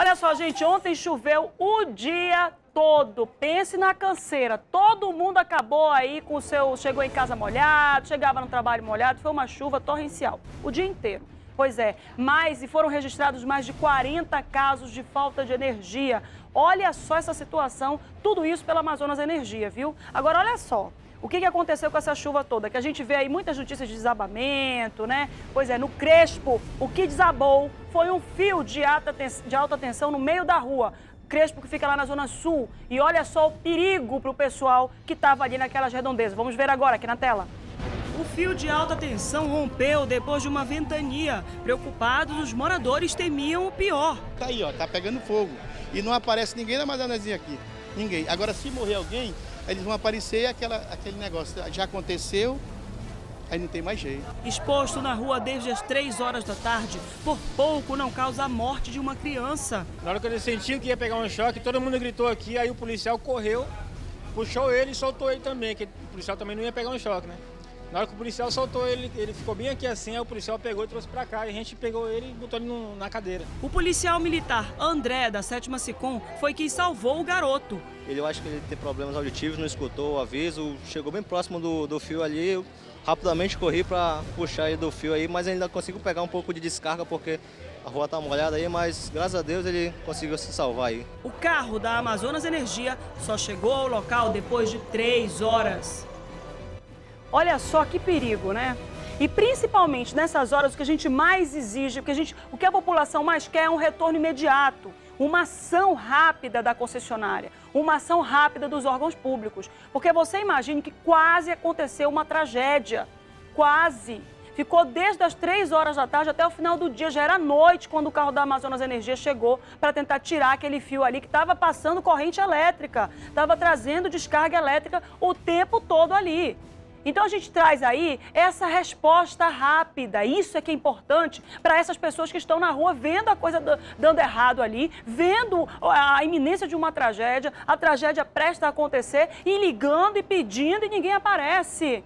Olha só, gente, ontem choveu o dia todo. Pense na canseira. Todo mundo acabou aí com o seu. Chegou em casa molhado, chegava no trabalho molhado. Foi uma chuva torrencial o dia inteiro. Pois é, mais e foram registrados mais de 40 casos de falta de energia. Olha só essa situação, tudo isso pela Amazonas Energia, viu? Agora, olha só. O que, que aconteceu com essa chuva toda? Que a gente vê aí muitas notícias de desabamento, né? Pois é, no Crespo, o que desabou foi um fio de alta, de alta tensão no meio da rua. Crespo que fica lá na Zona Sul. E olha só o perigo para o pessoal que estava ali naquelas redondezas. Vamos ver agora aqui na tela. O fio de alta tensão rompeu depois de uma ventania. Preocupados, os moradores temiam o pior. Tá aí, ó, tá pegando fogo. E não aparece ninguém na Mazanezinha aqui. Ninguém. Agora, se morrer alguém, eles vão aparecer aquela, aquele negócio. Já aconteceu, aí não tem mais jeito. Exposto na rua desde as 3 horas da tarde, por pouco não causa a morte de uma criança. Na hora que ele sentiu que ia pegar um choque, todo mundo gritou aqui, aí o policial correu, puxou ele e soltou ele também, que o policial também não ia pegar um choque, né? Na hora que o policial soltou ele, ele ficou bem aqui assim, aí o policial pegou e trouxe pra cá. E a gente pegou ele e botou ele no, na cadeira. O policial militar André, da 7 Sicom, foi quem salvou o garoto. Ele, eu acho que ele tem problemas auditivos, não escutou o aviso, chegou bem próximo do, do fio ali. Eu rapidamente corri para puxar ele do fio aí, mas ainda conseguiu pegar um pouco de descarga porque a rua tá molhada aí, mas graças a Deus ele conseguiu se salvar aí. O carro da Amazonas Energia só chegou ao local depois de três horas. Olha só que perigo, né? E principalmente nessas horas, o que a gente mais exige, o que a, gente, o que a população mais quer é um retorno imediato, uma ação rápida da concessionária, uma ação rápida dos órgãos públicos. Porque você imagine que quase aconteceu uma tragédia. Quase. Ficou desde as três horas da tarde até o final do dia, já era noite, quando o carro da Amazonas Energia chegou para tentar tirar aquele fio ali que estava passando corrente elétrica, estava trazendo descarga elétrica o tempo todo ali. Então a gente traz aí essa resposta rápida. Isso é que é importante para essas pessoas que estão na rua vendo a coisa dando errado ali, vendo a iminência de uma tragédia, a tragédia presta a acontecer e ligando e pedindo e ninguém aparece.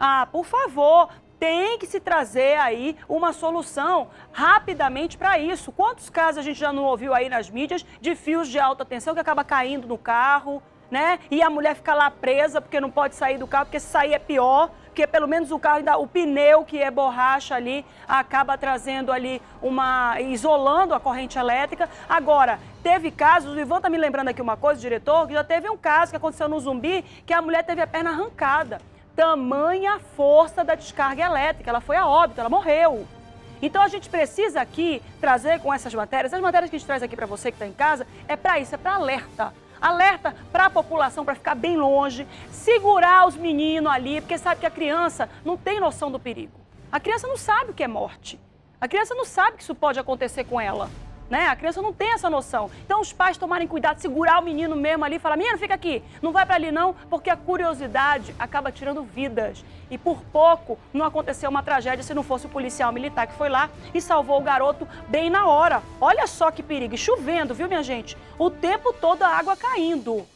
Ah, por favor, tem que se trazer aí uma solução rapidamente para isso. Quantos casos a gente já não ouviu aí nas mídias de fios de alta tensão que acaba caindo no carro? Né? E a mulher fica lá presa porque não pode sair do carro, porque se sair é pior, porque pelo menos o carro ainda, o pneu que é borracha ali, acaba trazendo ali uma. isolando a corrente elétrica. Agora, teve casos, o Ivan tá me lembrando aqui uma coisa, diretor, que já teve um caso que aconteceu no zumbi, que a mulher teve a perna arrancada. Tamanha força da descarga elétrica, ela foi a óbito, ela morreu. Então a gente precisa aqui trazer com essas matérias, as matérias que a gente traz aqui para você que está em casa, é para isso, é para alerta alerta para a população para ficar bem longe, segurar os meninos ali, porque sabe que a criança não tem noção do perigo. A criança não sabe o que é morte. A criança não sabe que isso pode acontecer com ela. Né? A criança não tem essa noção. Então, os pais tomarem cuidado, segurar o menino mesmo ali falar: menino, fica aqui, não vai para ali não, porque a curiosidade acaba tirando vidas. E por pouco não aconteceu uma tragédia se não fosse o policial militar que foi lá e salvou o garoto bem na hora. Olha só que perigo, chovendo, viu, minha gente? O tempo todo a água caindo,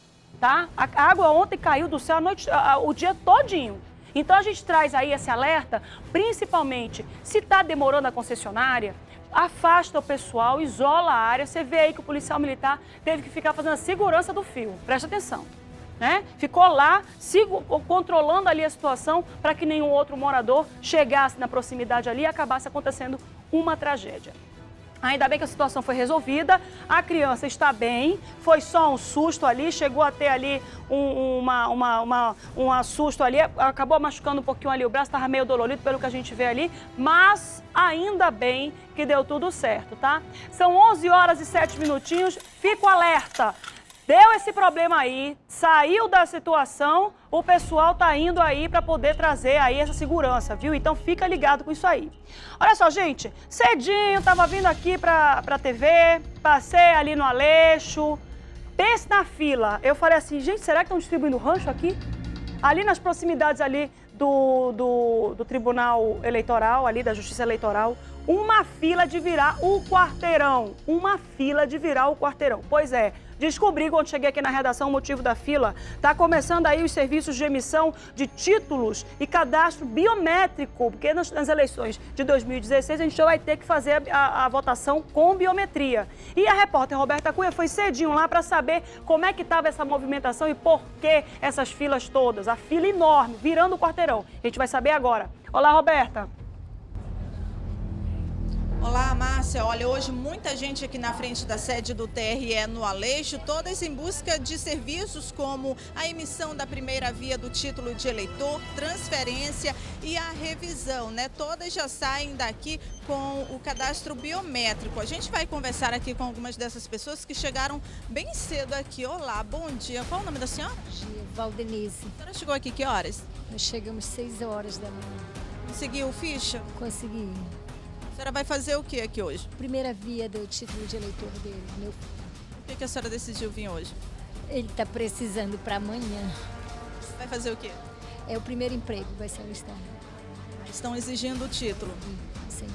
tá? A água ontem caiu do céu a noite, a, a, o dia todinho. Então a gente traz aí esse alerta, principalmente se está demorando a concessionária, afasta o pessoal, isola a área. Você vê aí que o policial militar teve que ficar fazendo a segurança do fio. Presta atenção. Né? Ficou lá, sigo, controlando ali a situação para que nenhum outro morador chegasse na proximidade ali e acabasse acontecendo uma tragédia. Ainda bem que a situação foi resolvida, a criança está bem, foi só um susto ali, chegou a ter ali um, uma, uma, uma, um assusto ali, acabou machucando um pouquinho ali o braço, estava meio dolorido pelo que a gente vê ali, mas ainda bem que deu tudo certo, tá? São 11 horas e 7 minutinhos, fico alerta. Deu esse problema aí, saiu da situação, o pessoal tá indo aí para poder trazer aí essa segurança, viu? Então fica ligado com isso aí. Olha só, gente, cedinho tava vindo aqui pra, pra TV, passei ali no Aleixo, pense na fila. Eu falei assim, gente, será que estão distribuindo rancho aqui? Ali nas proximidades ali do, do, do Tribunal Eleitoral, ali da Justiça Eleitoral, uma fila de virar o quarteirão. Uma fila de virar o quarteirão. Pois é, Descobri quando cheguei aqui na redação o motivo da fila. Está começando aí os serviços de emissão de títulos e cadastro biométrico, porque nas, nas eleições de 2016 a gente vai ter que fazer a, a votação com biometria. E a repórter Roberta Cunha foi cedinho lá para saber como é que estava essa movimentação e por que essas filas todas. A fila enorme, virando o quarteirão. A gente vai saber agora. Olá, Roberta. Márcia. Olha, hoje muita gente aqui na frente da sede do TRE no Aleixo, todas em busca de serviços como a emissão da primeira via do título de eleitor, transferência e a revisão, né? Todas já saem daqui com o cadastro biométrico. A gente vai conversar aqui com algumas dessas pessoas que chegaram bem cedo aqui. Olá, bom dia. Qual o nome da senhora? Bom dia, Valdenise. A senhora chegou aqui que horas? Nós chegamos 6 horas da manhã. Conseguiu ficha? Consegui. A senhora vai fazer o que aqui hoje? Primeira via do título de eleitor dele. Meu, Por que, que a senhora decidiu vir hoje? ele está precisando para amanhã. Vai fazer o quê? É o primeiro emprego, vai ser no Estado. Estão exigindo o título. Sim.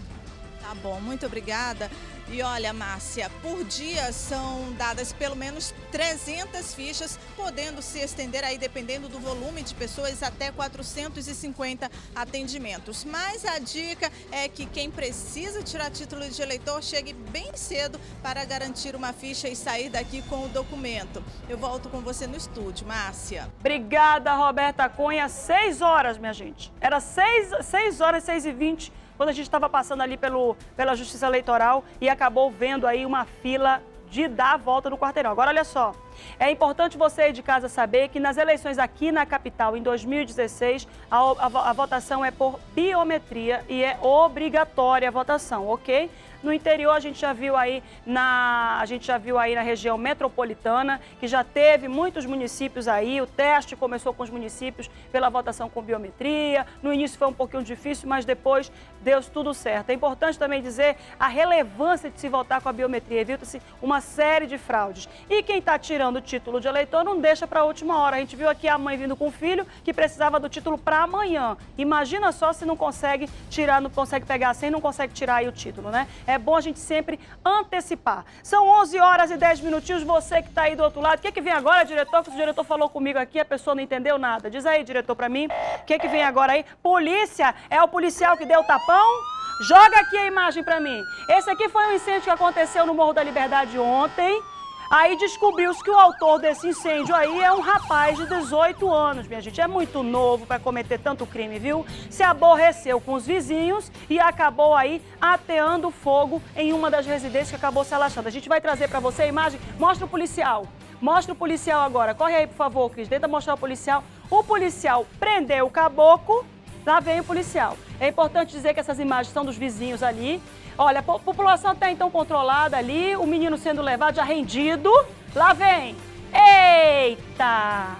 Tá bom, muito obrigada. E olha, Márcia, por dia são dadas pelo menos 300 fichas, podendo se estender aí, dependendo do volume de pessoas, até 450 atendimentos. Mas a dica é que quem precisa tirar título de eleitor chegue bem cedo para garantir uma ficha e sair daqui com o documento. Eu volto com você no estúdio, Márcia. Obrigada, Roberta Cunha. Seis horas, minha gente. Era seis, seis horas, seis e vinte, quando a gente estava passando ali pelo, pela Justiça Eleitoral e acabou vendo aí uma fila de dar a volta no quarteirão. Agora, olha só. É importante você aí de casa saber que nas eleições aqui na capital, em 2016, a, a, a votação é por biometria e é obrigatória a votação, ok? No interior a gente já viu aí na a gente já viu aí na região metropolitana que já teve muitos municípios aí. O teste começou com os municípios pela votação com biometria. No início foi um pouquinho difícil, mas depois deu tudo certo. É importante também dizer a relevância de se votar com a biometria. Evita-se uma série de fraudes. E quem está tirando o título de eleitor não deixa para a última hora. A gente viu aqui a mãe vindo com o filho que precisava do título para amanhã. Imagina só se não consegue tirar, não consegue pegar sem, não consegue tirar aí o título, né? É bom a gente sempre antecipar. São 11 horas e 10 minutinhos. Você que está aí do outro lado, o que, que vem agora, diretor? Que o diretor falou comigo aqui, a pessoa não entendeu nada. Diz aí, diretor, para mim, o que, que vem agora aí? Polícia, é o policial que deu o tapão? Joga aqui a imagem para mim. Esse aqui foi um incêndio que aconteceu no Morro da Liberdade ontem. Aí descobriu-se que o autor desse incêndio aí é um rapaz de 18 anos, minha gente. É muito novo para cometer tanto crime, viu? Se aborreceu com os vizinhos e acabou aí ateando fogo em uma das residências que acabou se alastrando. A gente vai trazer para você a imagem. Mostra o policial. Mostra o policial agora. Corre aí, por favor, Cris. Tenta mostrar o policial. O policial prendeu o caboclo. Lá vem o policial. É importante dizer que essas imagens são dos vizinhos ali. Olha, a população até então controlada ali, o menino sendo levado já rendido. Lá vem. Eita!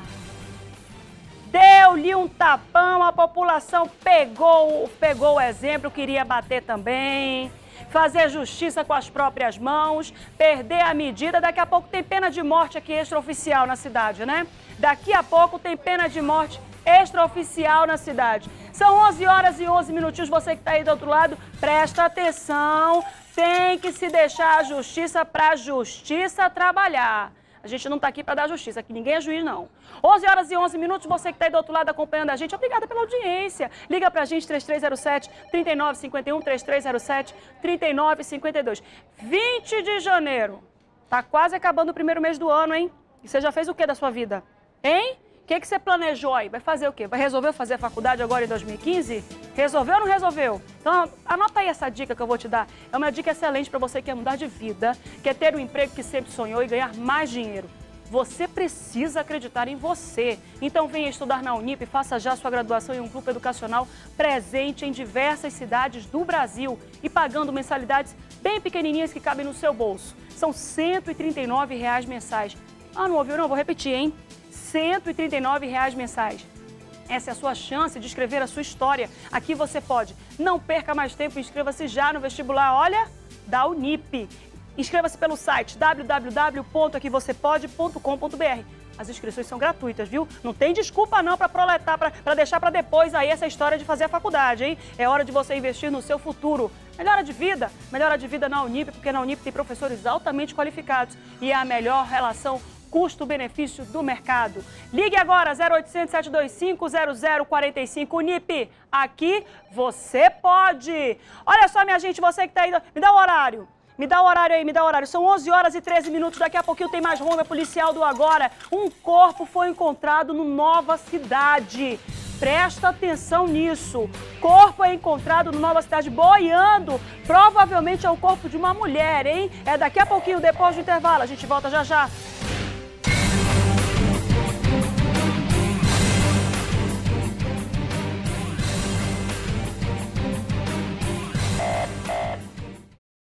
Deu-lhe um tapão, a população pegou, pegou o exemplo, queria bater também. Fazer justiça com as próprias mãos, perder a medida. Daqui a pouco tem pena de morte aqui extraoficial na cidade, né? Daqui a pouco tem pena de morte extraoficial na cidade. São 11 horas e 11 minutinhos. Você que está aí do outro lado, presta atenção. Tem que se deixar a justiça para a justiça trabalhar. A gente não está aqui para dar justiça, aqui ninguém é juiz, não. 11 horas e 11 minutos, você que está aí do outro lado acompanhando a gente, obrigada pela audiência. Liga para a gente, 3307-3951, 3307-3952. 20 de janeiro, tá quase acabando o primeiro mês do ano, hein? E você já fez o que da sua vida? Hein? O que, que você planejou aí? Vai fazer o quê? Vai resolver fazer a faculdade agora em 2015? Resolveu ou não resolveu? Então, anota aí essa dica que eu vou te dar. É uma dica excelente para você que quer mudar de vida, quer ter o um emprego que sempre sonhou e ganhar mais dinheiro. Você precisa acreditar em você. Então venha estudar na Unip e faça já sua graduação em um grupo educacional presente em diversas cidades do Brasil e pagando mensalidades bem pequenininhas que cabem no seu bolso. São 139 reais mensais. Ah, não ouviu não? Vou repetir, hein? 139 reais mensais. Essa é a sua chance de escrever a sua história. Aqui você pode. Não perca mais tempo, inscreva-se já no vestibular, olha, da Unip. Inscreva-se pelo site www.aquivocepode.com.br. As inscrições são gratuitas, viu? Não tem desculpa não para proletar, para deixar para depois aí essa história de fazer a faculdade, hein? É hora de você investir no seu futuro. Melhora de vida, melhora de vida na Unip, porque na Unip tem professores altamente qualificados e é a melhor relação custo-benefício do mercado. Ligue agora 0800 725 0045 Unip. Aqui você pode. Olha só, minha gente, você que está aí, me dá o horário. Me dá o horário aí, me dá o horário. São 11 horas e 13 minutos. Daqui a pouquinho tem mais ronda policial do Agora. Um corpo foi encontrado no Nova Cidade. Presta atenção nisso. Corpo é encontrado no Nova Cidade boiando. Provavelmente é o corpo de uma mulher, hein? É daqui a pouquinho, depois do intervalo. A gente volta já já.